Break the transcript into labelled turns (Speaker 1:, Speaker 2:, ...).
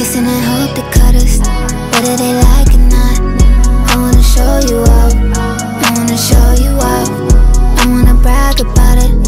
Speaker 1: Kissing and hope that cut us. Whether they like it or not I wanna show you out I wanna show you out I wanna brag about it.